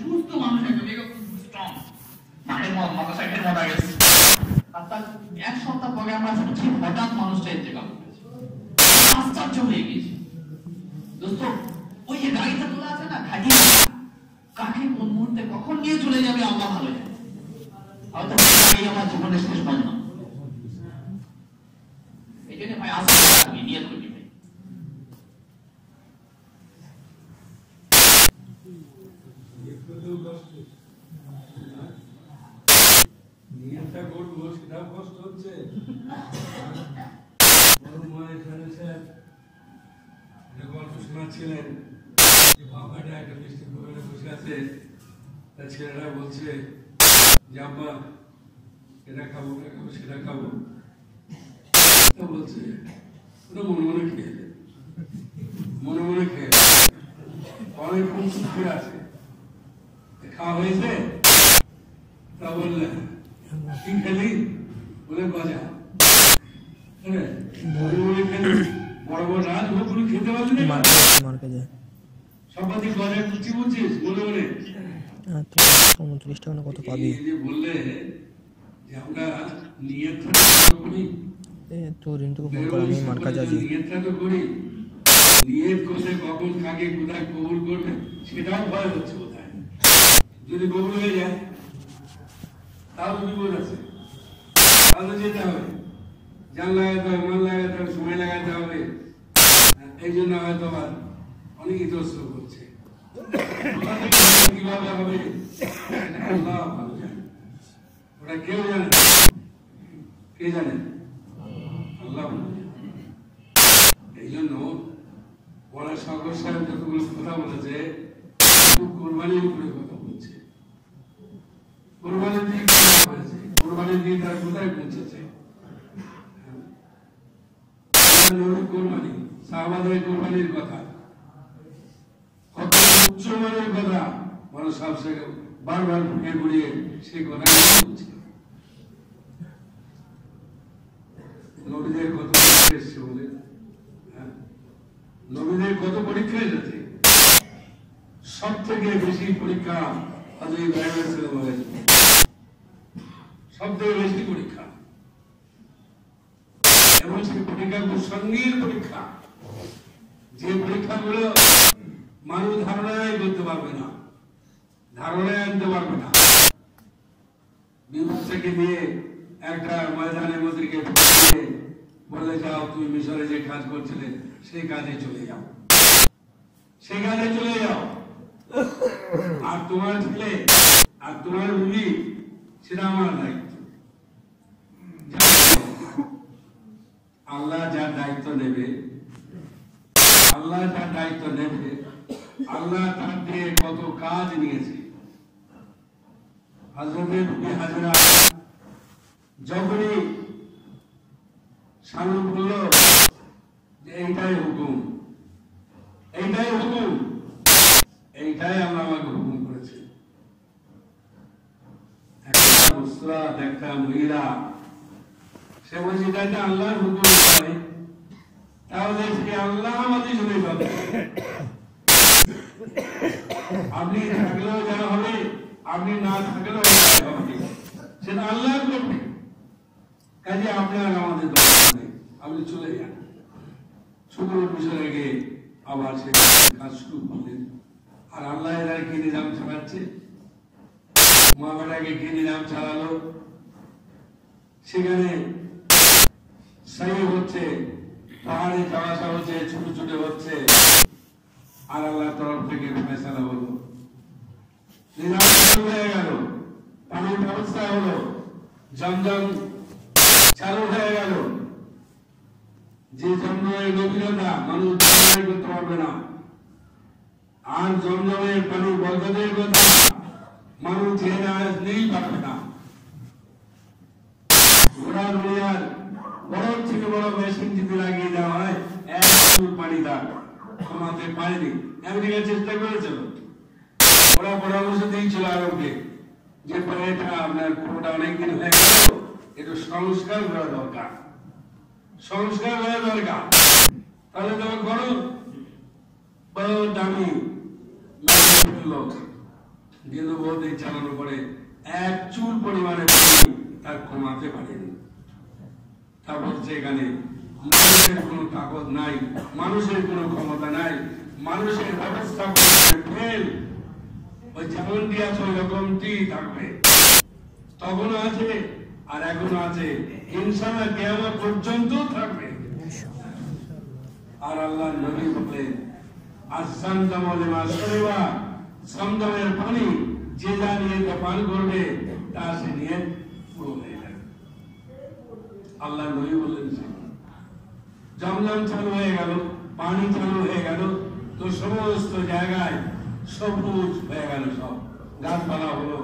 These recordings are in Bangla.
সুস্থ মানুষ একদম এরকম স্ট্রং মাঠের মতো মোটরসাইকেলের মতো গেছে। আর তার এক সপ্তাহ পরে আমরা শুনছি হঠাৎ মানুষটা ইন্তেকাল করেছে আশ্চর্য হয়ে গেছি। দোস্ত ওই যে গাড়িটা তোলা আছে না খাটি কাকে কোন মুহূর্তে কখন নিয়ে চলে যাবে আল্লাহ ভালো জানে হয়তো আমার জীবনের শেষ বাজনা এই জন্য ভাই আসলে আমি নিয়ত করি ভাই নিয়তটা করব সেটাও কষ্ট হচ্ছে তার ছেলেরা বলছে যে আব্বা এটা খাব ওটা খাব সেটা খাব বলছে ওটা মনে মনে খেয়ে মনে মনে খেয়ে সুখে আছে। খাওয়া হয়েছে? তা বললেন কি খেলি? বলে গজা। খেলি বড় বড় রাজভোগগুলো খেতে পারলি না? সবাই গজা কুচি বুঝছিস উনত্রিশ টাকা কত পাবি? বললে যে আমরা নিয়ত করি। এ তো রিন্টুকে ফোন করে আমি মার্কা যাচ্ছি নিয়তটা নিয়ত করলে কখন কাকে কোথায় কবুল করবে সেটাও ভয় হচ্ছে যদি কবুল হয়ে যায় তাহলে বিপদ আছে তাহলে যেতে হবে জান লাগাতে হবে মন লাগাতে হবে সময় লাগাতে হবে এই জন্য হয়তো আবার অনেক ইতস্ত করছে কোথা থেকে হবে, কীভাবে হবে এটা আল্লাহ ভালো জানে ওটা কেউ জানে না। কে জানে আল্লাহ ভালো জানে। এই জন্য বড় সাগর সাহেব যতগুলো কথা বলেছে শুধু কোরবানির উপরে কথা বলছে কোরবানির দিন কি হয়েছে কোরবানির দিন তার কোথায় পৌঁছেছে নবীর কোরবানি কোরবানির কথা। কত উচ্চ মানের কথা মানুষ সব সে বারবার ফুটে ঘুরিয়ে সেই কথা বলছে। নবীদের কত পরীক্ষা এসছে বলে? হ্যাঁ? নবীদের কত পরীক্ষা এসেছে? সব থেকে বেশি পরীক্ষা আজ এই বাইরের ছেলে হয়েছে সব থেকে বেশি পরীক্ষা। এবং সেই পরীক্ষাগুলো সঙ্গীর পরীক্ষা। যে পরীক্ষাগুলো মানুষ ধারণাই করতে পারবে না, ধারণায় আনতে পারবে না। বিমান থেকে নিয়ে একটা ময়দানে মন্ত্রীকে বলে যাও, তুমি মিশরে যে কাজ করছিলে, সেই কাজে চলে যাও। সেই কাজে চলে যাও। আর তোমার ছেলে আর তোমার বিবি সেটা আমার দায়িত্ব। আল্লাহ যার দায়িত্ব নেবে আল্লাহ যার দায়িত্ব নেবে। আল্লাহ তার দিয়ে কত কাজ নিয়েছে। যখনই বলল যে এইটাই হুকুম এইটাই হুকুম, এইটাই আল্লাহ আমাকে হুকুম করেছে। একটা মুসরাত একটা মহিলা, সে বলছে আল্লাহর হুকুম আপনি থাকলেও যা হবে, আপনি না থাকলেও সেটা আল্লাহ করবে কাজে আপনার আমাদের আপনি চলে যান। শুক্র মিশরে গিয়ে আবার সে কাজ শুরু করলেন। আর আল্লাহ এরা কি নিজাম চালাচ্ছে মহাবাটাকে কি নিজাম চালালো সেখানে সাই হচ্ছে। পাহাড়ে যাওয়া হচ্ছে, ছোট ছোট হচ্ছে। আর আল্লাহ তরফ থেকে ফেসলা হলো। হয়ে গেল। পানির ব্যবস্থা হলো চালু হয়ে গেল। যে মানুষ করতে পারবে না। আর মানুষ আজ নেই পারবে না। দুনিয়ার বড় থেকে বড় মেশিন যদি লাগিয়ে দেওয়া হয় এক ফুট পানি তার কমাতে পারেনি। আমেরিকা চেষ্টা করেছিল ওরা পরামর্শ দিয়েছিল আরবকে যে পানিটা আপনার পুরোটা অনেকদিন হয়ে গেল, একটু সংস্কার করা দরকার। সংস্কার করা দরকার। তাহলে তোমার করো বড় দামি কিন্তু এই চালানোর পরে এক চুল পরিমাণে তার কমাতে পারেনি। তা বলছে এখানে মানুষের কোনো তাকত নাই, মানুষের কোনো ক্ষমতা নাই, মানুষের ব্যবস্থা ফেল। ওই যেমনটি আছে, ওই রকমটি থাকবে। আছে, আর এখনও আছে। পর্যন্ত থাকবে। আর আল্লাহ নবী বলেন আসান মাসরিবা সমদমের পানি যে যা নিয়ে পান করবে, তা সে নিয়ে পুরো হয়ে যাবে আল্লাহ নবী বললেন সে জমজম চালু হয়ে গেল, পানি চালু হয়ে গেল, তো সমস্ত জায়গায় সবুজ হয়ে গেল সব। গাছপালা হলো।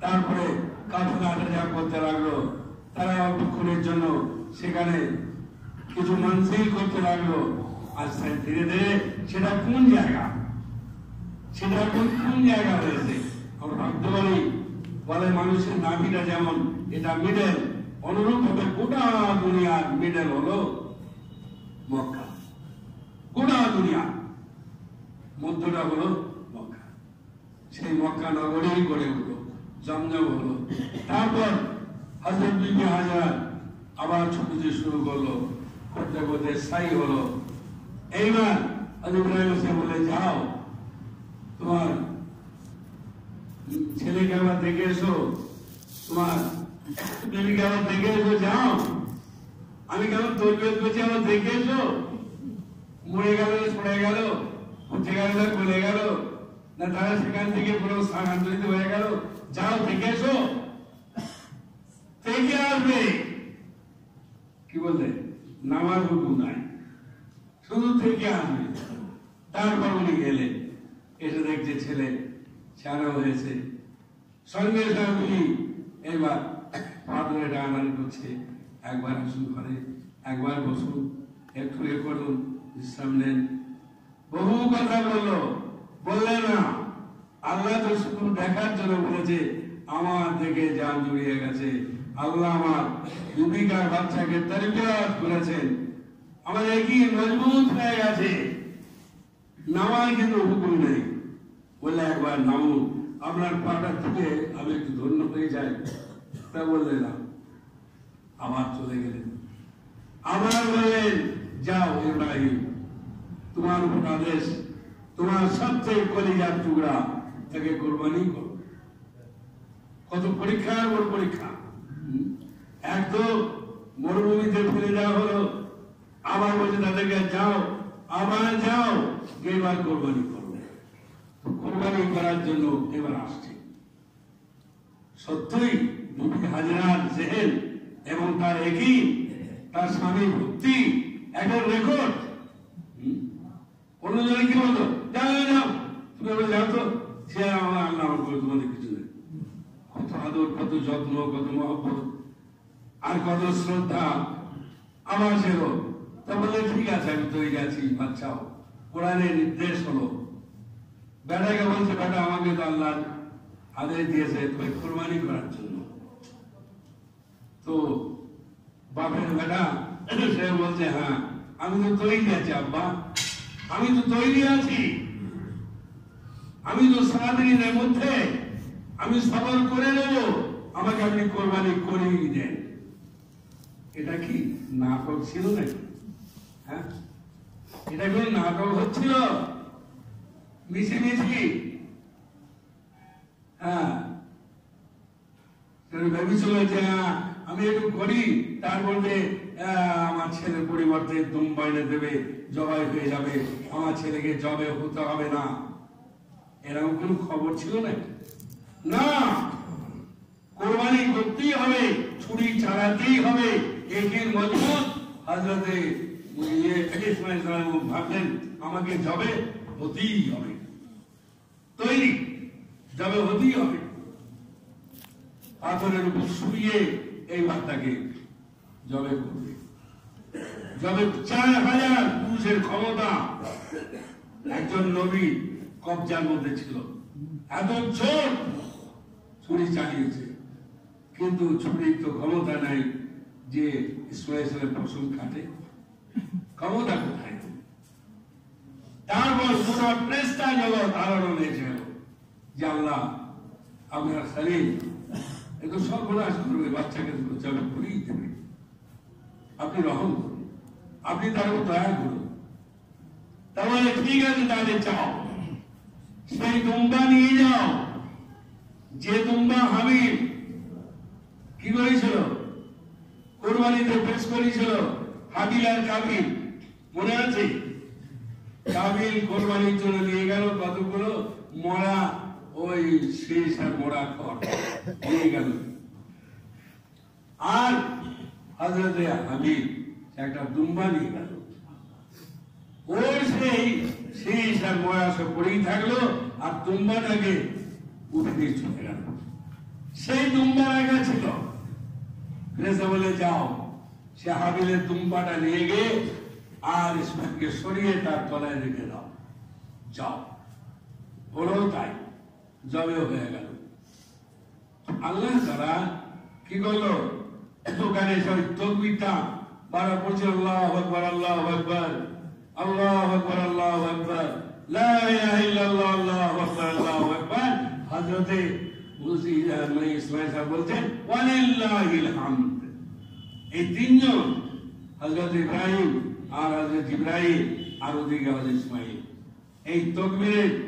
তারপরে কাফেলা যা করতে লাগল, তারা অল্পক্ষণের জন্য সেখানে কিছু মানসিক করতে লাগল। আস্তে ধীরে ধীরে সেটা কোন জায়গা? সেটা কোন কোন জায়গা হয়েছে? আমরা ভাবতে পারি, বলে মানুষের নাভিটা যেমন এটা মিডল অনুরূপ ভাবে গোটা দুনিয়ার মিডল হলো। মক্কা। গোটা দুনিয়া। মধ্যটা হলো মক্কা। সেই মক্কা নগরেই গড়ে উঠল। জমজম হলো। তারপর হাজার বিবি হাজার আবার ছুটতে শুরু করল। করতে করতে স্থায়ী হলো। এইবার ইব্রাহিম এসে বলে যাও। তোমার ছেলেকে আবার দেখে এসো। তোমার বিবিকে আবার দেখে এসো। যাও। আমি কেমন তরবিয়ত করছি আমার দেখে এসো? মরে গেল ছড়ে গেল, উঠে গেল, না গলে না তারা সেখান থেকে পুরো স্থানান্তরিত হয়ে গেল? যাও, দেখে এসো। থেকে আসবে। কি বলতে নামার হুকুম নাই। শুধু থেকে আসবে। তারপর উনি গেলেন। এসে দেখছে ছেলে ছাড়া হয়েছে। সঙ্গে সঙ্গে এবার পাথরে টানাটানি করছে একবার আসুন ঘরে, একবার বসুন, একটু এ করুন, বিশ্রাম নেন। বহু কথা বলল, বললে না। আল্লাহ তো শুধু দেখার জন্য বলেছে, আমার থেকে জান জুড়িয়ে গেছে। আল্লাহ আমার যুবিকার বাচ্চাকে তরবিয়ত করেছেন। আমার একই মজবুত হয়ে গেছে। নামার কিন্তু হুকুম নেই। বলে একবার নামুন, আপনার পাটা থেকে আমি একটু ধন্য হয়ে যাই। তা বললে না। আবার চলে গেলেন। আবার বললেন যাও ইব্রাহিম, তোমার উপর আদেশ, তোমার সবচেয়ে কলিজার টুকরা তাকে কোরবানি করো। কত পরীক্ষার উপর পরীক্ষা? এক তো মরুভূমিতে ফেলে দেওয়া হলো, আবার বলছে তাদেরকে, যাও, আবার যাও, এবার কোরবানি করবে কোরবানি করার জন্য এবার আসছে। সত্যই বিবি হাজরার জেহেল এবং তার একই তার স্বামী ভক্তি একটা রেকর্ড অন্যজনে কি বলতো? যাও যাও, তুমি বলে যাও তো সে আমার আল্লাহ আমার করে তোমাদের কিছু নেই। কত আদর কত যত্ন কত মহব্বত আর কত শ্রদ্ধা। আমার ছিল তা বলে ঠিক আছে আমি তৈরি আছি বাচ্চাও। কোরআনের নির্দেশ হলো বেটাকে বলছে বেটা আমাকে তো আল্লাহ আদেশ দিয়েছে তুমি কোরবানি করার জন্য। তো বাপের বেটা, সে বলছে হ্যাঁ আমি তো তৈরি আছি, আব্বা। আমি তো তৈরি আছি। আমি তো সারাদিনের মধ্যে, আমি সবর করে নেব। আমাকে আপনি কোরবানি করেই দেন। এটা কি নাটক ছিল নাকি? হ্যাঁ? এটা কোন নাটক হচ্ছিল? মিছিমিছি। হ্যাঁ। আমি একটু করি। তার মধ্যে আমার ছেলের পরিবর্তে দুম বাইনে দেবে, জবাই হয়ে যাবে। আমার ছেলেকে জবে হতে হবে না। এরকম কোন খবর ছিল না? না! কোরবানি করতেই হবে, ছুরি ছাড়াতেই হবে। একের মজবুত। হাজরতে ভাবলেন, আমাকে জবে হতেই হবে। তৈরি। জবে হতেই হবে। পাথরের উপর শুয়ে এই বার্তাকে জবে করবে। জবে চার হাজার পুরুষের ক্ষমতা। একজন নবী কবজার মধ্যে ছিল। এত জোর ছুরি চালিয়েছে। কিন্তু ছুরির তো ক্ষমতা নাই যে ইসমাইলের পশম কাটে। ক্ষমতা কোথায়? তারপর পুরো প্রেস্তা জগৎ আলোড়ন হয়েছে যে আল্লাহ আপনার খালিল এত সর্বনাশ করবে বাচ্চাকে জবে করিয়ে দেবে। আপনি রহম আপনি তার উপর দয়া করুন। তাহলে ঠিক আছে, তাহলে চাও। সেই দুম্বা নিয়ে যাও। যে দুম্বা হাবিব, কি করেছিল? কোরবানিতে পেশ করেছিল হাবিল আর কাবিল। মনে আছে? কাবিল কোরবানির জন্য নিয়ে গেল কতগুলো মরা ওই শেষ মরা খড় নিয়ে গেল। আর হজরতে হাবিব একটা দুম্বা নিয়ে গেল। ওর সেই শেষ আর মরা সব পড়েই থাকল আর দুম্বাটাকে উঠে দিয়ে চলে গেল। সেই দুম্বা রাখা ছিল। ফেরেশতা বলে যাও। সে হাবিলের দুম্বাটা নিয়ে গিয়ে আর ইসমাইলকে সরিয়ে তার তলায় রেখে দাও। যাও। হলো তাই। জবেও হয়ে গেল। আল্লাহ তারা কি করল দোকানে সব তকবিরটা বারা পড়ছে আল্লাহ আকবার আল্লাহ আকবার আল্লাহ আকবার আল্লাহ আকবার এই তিনজন আর ইব্রাহিম আর ওদিকে হযরত এই তকবীরে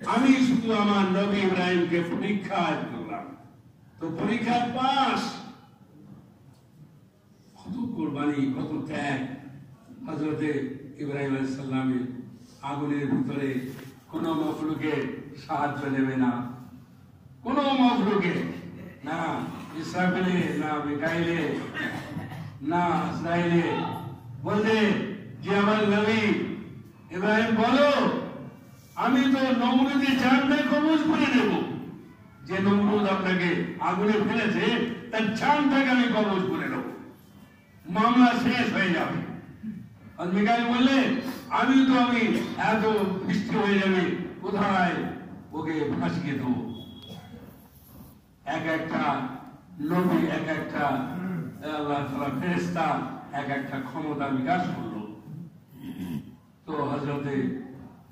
আমি শুধু আমার নবী ইব্রাহিমকে পরীক্ষা করলাম। তো পরীক্ষা পাস। কত কোরবানি, কত ত্যাগ। হজরতে ইব্রাহিম আলাইসাল্লামের আগুনের ভিতরে কোন মফলুকে সাহায্য নেবে না। কোন মফলুকে না ইসরাফেলে, না মিকাইলে, না ইসরায়েলে বলছে যে আমার নবী ইব্রাহিম বলো আমি তো নমরুদের জানটা কবজ করে নেব, যে নমরুদ আপনাকে আগুনে ফেলেছে, তার জানটাকে আমি কবজ করে নেব। মামলা শেষ হয়ে যাবে। বললে, আমি তো, আমি এত বৃষ্টি হয়ে যাবে, কোথায় ওকে ফাঁসিয়ে দেবো? এক একটা নবী, এক একটা আল্লাহ ফেরেশতা, এক একটা ক্ষমতা বিকাশ করল। তো হজরতে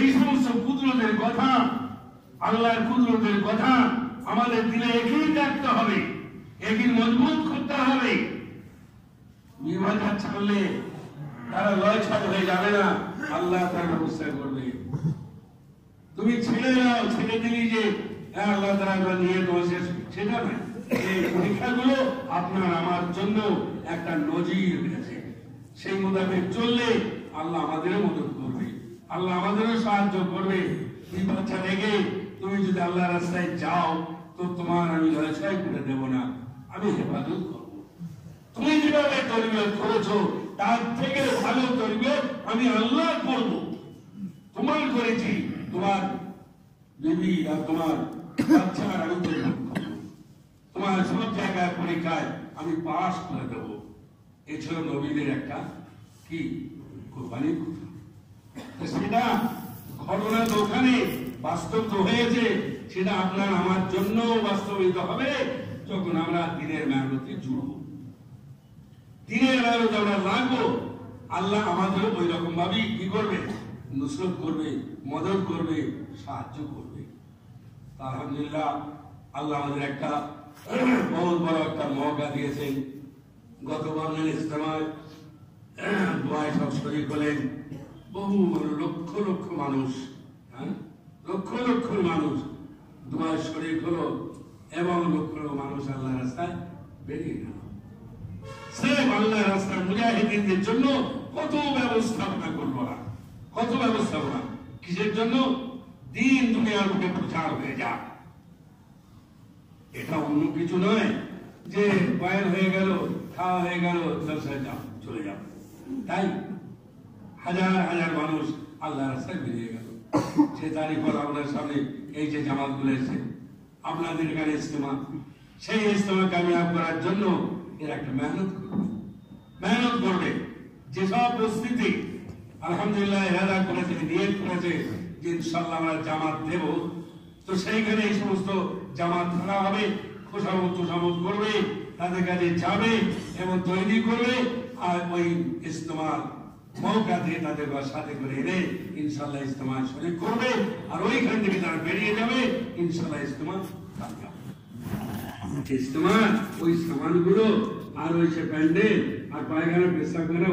এই সমস্ত কুদরতের কথা আল্লাহর কুদরতের কথা আমাদের দিলে একই রাখতে হবে, একই মজবুত করতে হবে। বিভাজন ছাড়লে তারা লয় ছাড় হয়ে যাবে না, আল্লাহ তার ব্যবস্থা করবে। তুমি ছেড়ে দাও, ছেড়ে দিলি যে আল্লাহ তারা নিয়ে তোমার সেটা না এই পরীক্ষাগুলো আপনার আমার জন্য একটা নজির রয়েছে সেই মোতাবেক চললে আল্লাহ আমাদেরও মদত আল্লাহ আমাদেরও সাহায্য করবে। তুমি বাচ্চা রেখে তুমি যদি আল্লাহ রাস্তায় যাও, তো তোমার আমি লয়ছয় করে দেব না। আমি হেফাজত করব। তুমি যেভাবে তরবিয়ত করেছ, তার থেকে ভালো তরবিয়ত আমি আল্লাহ করব। তোমার করেছি, তোমার বিবি আর তোমার বাচ্চার আমি তোমার সব জায়গায় পরীক্ষায় আমি পাস করে দেবো। এ নবীদের একটা কি? কোরবানি তো সেটা ঘটনা তো ওখানে বাস্তব তো হয়েছে, সেটা আপনার আমার জন্য বাস্তবিত হবে যখন আমরা দিনের মেহনতে জুড়ব। দিনের মেহনত আমরা লাগবো আল্লাহ আমাদের ওই রকম ভাবেই কি করবে? নুসরত করবে, মদত করবে, সাহায্য করবে। আলহামদুলিল্লাহ, আল্লাহ আমাদের একটা বহুত বড় একটা মহকা দিয়েছেন। গত বাংলার ইস্তেমায় দোয়ায় সব শরীর হলেন। বহু লক্ষ লক্ষ মানুষ হ্যাঁ? লক্ষ লক্ষ মানুষ। দোয়ায় শরীর হলো এবং লক্ষ লক্ষ মানুষ আল্লাহ রাস্তায় বেরিয়ে গেল। আল্লাহ রাস্তায় মুজাহিদিনদের জন্য কত ব্যবস্থাপনা করব না? কত ব্যবস্থাপনা? কিসের জন্য? দিন দুনিয়ার বুকে প্রচার হয়ে এটা অন্য কিছু নয় যে বয়ান হয়ে গেল, খাওয়া হয়ে গেল যাও, চলে যাও। তাই হাজার হাজার মানুষ আল্লাহ রাস্তায় বেরিয়ে গেল। সে তারই পর আপনার সামনে, এই যে জামাতগুলো এসেছে, আপনাদের এখানে ইস্তেমা সেই ইস্তেমা কামিয়াব করার জন্য এর একটা মেহনত করবে। মেহনত করবে। যেসব প্রস্তুতি, আলহামদুলিল্লাহ এরাদা করেছে, নিয়ত করেছে যে ইনশাল্লাহ আমরা জামাত দেব। তো সেইখানে এই সমস্ত জামাত ধরা হবে খোসামত তোষামত করবে, তাদের কাছে যাবে এবং তৈরি করবে, আর ওই ইস্তেমার মৌকা দিয়ে তাদের বা সাথে করে এনে ইনশাল্লাহ ইস্তেমা শরীর করবে আর ওইখান থেকে তারা বেরিয়ে যাবে ইনশাল্লাহ ইস্তেমা কামিয়াব হবে। ইস্তেমা ওই সামানগুলো আর ওই সে প্যান্ডেল আর পায়খানা পেশাব করে